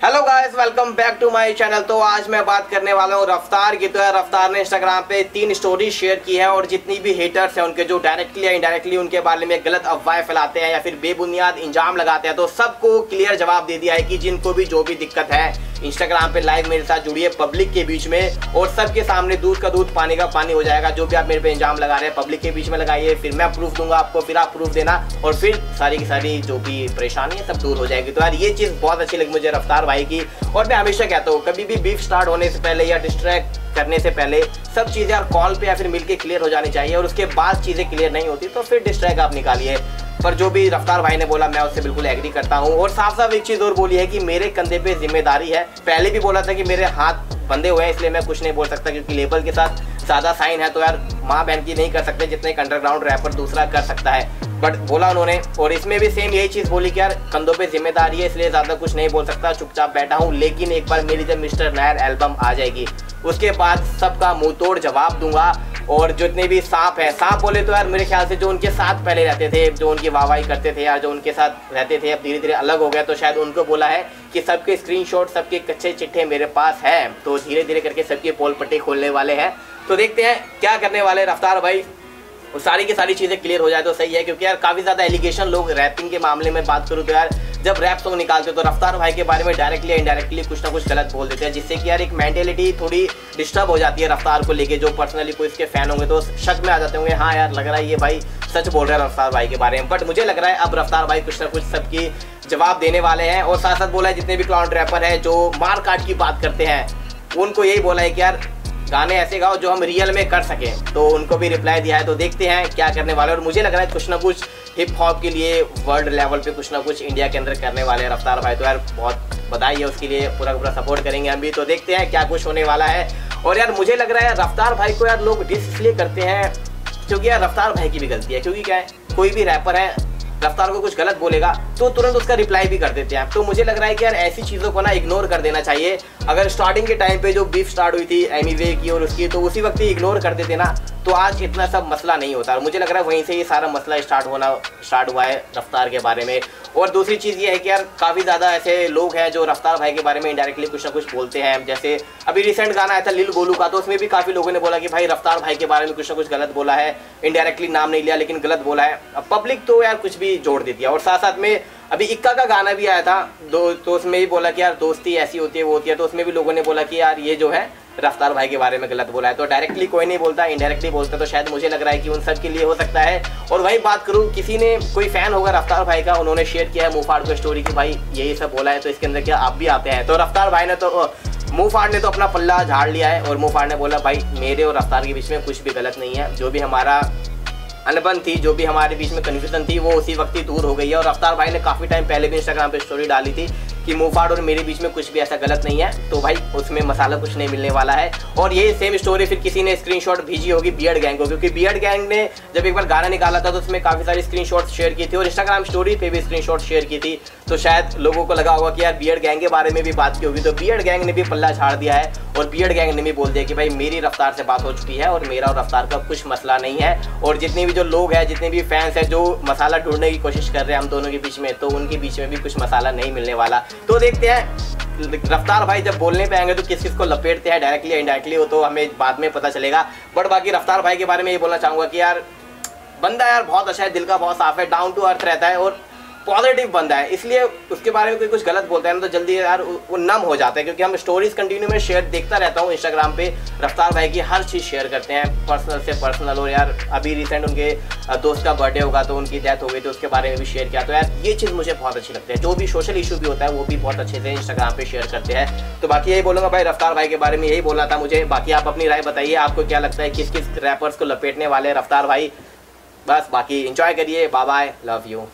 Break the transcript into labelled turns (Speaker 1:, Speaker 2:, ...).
Speaker 1: Hello guys welcome back to my channel तो आज मैं बात करने वाला हूँ रफ्तार की। तो है रफ्तार ने इंस्टाग्राम पे तीन स्टोरी शेयर की है और जितनी भी हेटर्स हैं उनके, जो डायरेक्टली या इनडायरेक्टली उनके बारे में गलत अफवाह फैलाते हैं या फिर बेबुनियाद इंजाम लगाते हैं तो सबको क्लियर जवाब दे दिया है कि जिनको भी जो भी दिक्कत है इंस्टाग्राम पे लाइव मेरे साथ जुड़िए पब्लिक के बीच में और सबके सामने दूध का दूध पानी का पानी हो जाएगा। जो भी आप मेरे पे इंजाम लगा रहे हैं पब्लिक के बीच में लगाइए, फिर मैं प्रूफ दूँगा आपको, फिर आप प्रूफ देना और फिर सारी की सारी जो भी परेशानी है सब दूर हो जाएगी। तो यार, ये चीज़ बहुत अच्छी लगी मुझे रफ्तार भाई की और मैं हमेशा कहता हूँ, कभी भी बीफ स्टार्ट होने से पहले या डिस्ट्रैक्ट करने से पहले सब चीज़ें यार कॉल पे या फिर मिलके क्लियर हो जानी चाहिए और उसके बाद चीज़ें क्लियर नहीं होती तो फिर डिस्ट्रैक आप निकालिए। पर जो भी रफ्तार भाई ने बोला, मैं उससे बिल्कुल एग्री करता हूँ। और साफ़ साफ़ एक चीज़ और बोली है कि मेरे कंधे पे ज़िम्मेदारी है। पहले भी बोला था कि मेरे हाथ बंधे हुए हैं, इसलिए मैं कुछ नहीं बोल सकता क्योंकि लेबल के साथ ज़्यादा साइन है तो यार माँ बहन की नहीं कर सकते जितने एक अंडरग्राउंड रैपर दूसरा कर सकता है। बट बोला उन्होंने, और इसमें भी सेम यही चीज़ बोली कि यार कंधों पे ज़िम्मेदारी है, इसलिए ज़्यादा कुछ नहीं बोल सकता, चुपचाप बैठा हूँ। लेकिन एक बार मेरी जब मिस्टर नायर एल्बम आ जाएगी उसके बाद सबका मुँह तोड़ जवाब दूँगा। और जितने भी सांप है, सांप बोले तो यार मेरे ख्याल से जो उनके साथ पहले रहते थे, जो उनकी वाहवाही करते थे यार जो उनके साथ रहते थे, अब धीरे धीरे अलग हो गया तो शायद उनको बोला है कि सबके स्क्रीनशॉट सबके कच्चे चिट्ठे मेरे पास है। तो धीरे धीरे करके सबके पोल पट्टे खोलने वाले हैं। तो देखते हैं क्या करने वाले रफ्तार भाई। सारी की सारी चीज़ें क्लियर हो जाए तो सही है, क्योंकि यार काफ़ी ज़्यादा एलिगेशन लोग रैपिंग के मामले में। बात करूँ तो यार जब रैप सॉन्ग निकालते तो रफ्तार भाई के बारे में डायरेक्टली इनडायरेक्टली कुछ ना कुछ गलत बोल देते हैं, जिससे कि यार एक मेंटेलिटी थोड़ी डिस्टर्ब हो जाती है रफ्तार को लेके, जो पर्सनली कोई इसके फ़ैन होंगे तो शक में आ जाते होंगे हाँ यार, लग रहा है ये भाई सच बोल रहे हैं रफ्तार भाई के बारे में। बट मुझे लग रहा है अब रफ्तार भाई कुछ ना कुछ सबकी जवाब देने वाले हैं, और साथ साथ बोला है जितने भी क्लाउड रैपर है, जो मार काट की बात करते हैं, उनको यही बोला है कि यार, गाने ऐसे गाओ जो हम रियल में कर सकें। तो उनको भी रिप्लाई दिया है तो देखते हैं क्या करने वाले और मुझे लग रहा है कुछ ना कुछ हिप हॉप के लिए वर्ल्ड लेवल पे कुछ ना कुछ इंडिया के अंदर करने वाले हैं, रफ्तार भाई। तो यार, बहुत बधाई है उसके लिए, पूरा पूरा सपोर्ट करेंगे हम भी। तो देखते हैं क्या कुछ होने वाला है। और यार, मुझे लग रहा है रफ्तार भाई को यार लोग डिस इसलिए करते हैं क्योंकि यार रफ्तार भाई की भी गलती है। क्योंकि क्या है, कोई भी रैपर है, रफ्तार को कुछ गलत बोलेगा तो तुरंत उसका रिप्लाई भी कर देते हैं तो मुझे लग रहा है कि यार, ऐसी चीज़ों को ना इग्नोर कर देना चाहिए। अगर स्टार्टिंग के टाइम पे जो बीफ स्टार्ट हुई थी एमी वे की और उसकी तो उसी वक्त ही इग्नोर कर देते ना। तो आज इतना सब मसला नहीं होता। और मुझे लग रहा है वहीं से ये सारा मसला स्टार्ट होना, स्टार्ट हुआ है रफ्तार के बारे में। और दूसरी चीज़ ये है कि यार, काफ़ी ज़्यादा ऐसे लोग हैं जो रफ्तार भाई के बारे में इंडायरेक्टली कुछ ना कुछ बोलते हैं। जैसे अभी रिसेंट गाना आया था लिल गोलू का तो उसमें भी काफ़ी लोगों ने बोला कि भाई, रफ्तार भाई के बारे में कुछ ना कुछ गलत बोला है। इंडायरेक्टली नाम नहीं लिया, लेकिन गलत बोला है। पब्लिक तो यार कुछ भी जोड़ देती है और साथ साथ में अभी इक्का का गाना भी आया था, दो तो उसमें भी बोला कि यार दोस्ती ऐसी होती है, वो होती है तो उसमें भी लोगों ने बोला कि यार ये जो है, रफ्तार भाई के बारे में गलत बोला है। तो डायरेक्टली कोई नहीं बोलता इनडायरेक्टली बोलता तो शायद मुझे लग रहा है कि उन सब के लिए हो सकता है। और वही बात करूँ, किसी ने, कोई फ़ैन होगा रफ्तार भाई का, उन्होंने शेयर किया है मुफाड़ को स्टोरी की भाई यही सब बोला है तो इसके अंदर क्या आप भी आते हैं? तो रफ्तार भाई ने तो मुँह फाड़ ने तो अपना पल्ला झाड़ लिया है, और मुँह फाड़ ने बोला, भाई मेरे और रफ्तार के बीच में कुछ भी गलत नहीं है, जो भी हमारा अनबन थी, जो भी हमारे बीच में कन्फ्यूज़न थी, वो उसी वक्त ही दूर हो गई है। और अफ्तार भाई ने काफ़ी टाइम पहले भी इंस्टाग्राम पर स्टोरी डाली थी। कि मुफाड़ और मेरे बीच में कुछ भी ऐसा गलत नहीं है। तो भाई, उसमें मसाला कुछ नहीं मिलने वाला है। और ये सेम स्टोरी फिर किसी ने स्क्रीनशॉट भेजी होगी बियड गैंग को, क्योंकि बियड गैंग ने जब एक बार गाना निकाला था तो उसमें काफ़ी सारी स्क्रीन शेयर की थी और इंस्टाग्राम स्टोरी पे भी स्क्रीन शेयर की थी। तो शायद लोगों को लगा होगा कि यार बियड गैंग के बारे में भी बात की होगी? तो बियड गैंग ने भी पल्ला झाड़ दिया है और बियड गैंग ने भी बोल दिया कि भाई, मेरी रफ्तार से बात हो चुकी है और मेरा और रफ्तार का कुछ मसला नहीं है। और जितने भी जो लोग हैं, जितने भी फैंस हैं, जो मसाला ढूँढने की कोशिश कर रहे हैं हम दोनों के बीच में तो उनके बीच में भी कुछ मसाला नहीं मिलने वाला। तो देखते हैं, रफ्तार भाई जब बोलने पे आएँगे तो किस किस को लपेटते हैं डायरेक्टली इनडायरेक्टली हो तो हमें बाद में पता चलेगा। बट बाकी रफ्तार भाई के बारे में ये बोलना चाहूँगा कि यार, बंदा यार बहुत अच्छा है, दिल का बहुत साफ़ है डाउन टू अर्थ रहता है और पॉजिटिव बंदा है, इसलिए उसके बारे में कोई कुछ गलत बोलता है ना तो जल्दी यार वो नम हो जाता है, क्योंकि हम स्टोरीज कंटिन्यू में शेयर देखता रहता हूँ इंस्टाग्राम पे, रफ्तार भाई की हर चीज़ शेयर करते हैं पर्सनल से पर्सनल और यार अभी रिसेंट उनके दोस्त का बर्थडे होगा तो उनकी डेथ हो गई तो उसके बारे में भी शेयर किया तो यार ये चीज़ मुझे बहुत अच्छी लगती है, जो भी सोशल इशू भी होता है, वो भी बहुत अच्छे से इंस्टाग्राम पर शेयर करते हैं। तो बाकी यही बोलूँगा भाई, रफ्तार भाई के बारे में यही बोलना था मुझे, बाकी आप अपनी राय बताइए, आपको क्या लगता है किस किस रैपर्स को लपेटने वाले रफ्तार भाई? बस बाकी इंजॉय करिए बाय बाय लव यू